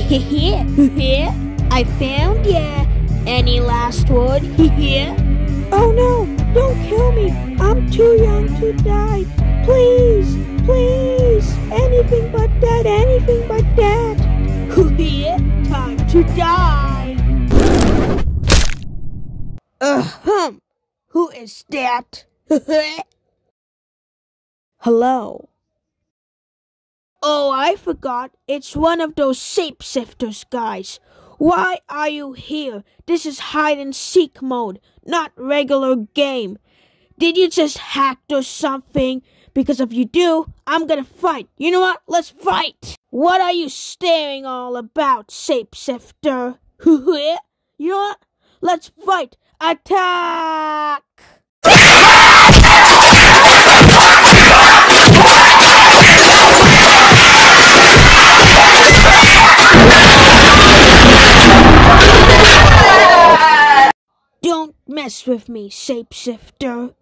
Here, I found ya. Any last word? Here. Oh no, don't kill me. I'm too young to die. Please, please. Anything but that, anything but that. Here, time to die. Ahem. Who is that? Hello. Oh, I forgot. It's one of those shapeshifters guys. Why are you here? This is hide and seek mode, not regular game. Did you just hack or something? Because if you do, I'm gonna fight. You know what? Let's fight! What are you staring all about, shapeshifter? you know what? Let's fight! Attack! Don't mess with me, shapeshifter.